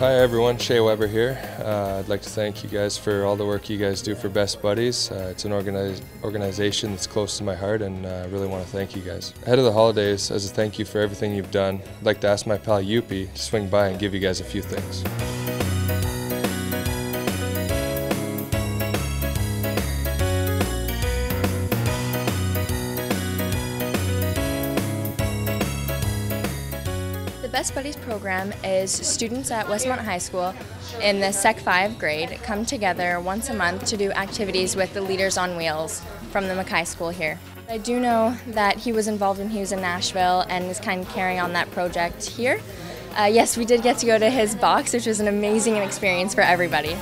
Hi everyone, Shea Weber here. Uh, I'd like to thank you guys for all the work you guys do for Best Buddies. Uh, it's an organization that's close to my heart and uh, I really want to thank you guys. Ahead of the holidays, as a thank you for everything you've done, I'd like to ask my pal Youppi to swing by and give you guys a few things. Best Buddies program is students at Westmount High School in the Sec 5 grade come together once a month to do activities with the Leaders on Wheels from the Mackay School here. I do know that he was involved when he was in Nashville and is kind of carrying on that project here. Uh, yes, we did get to go to his box, which was an amazing experience for everybody.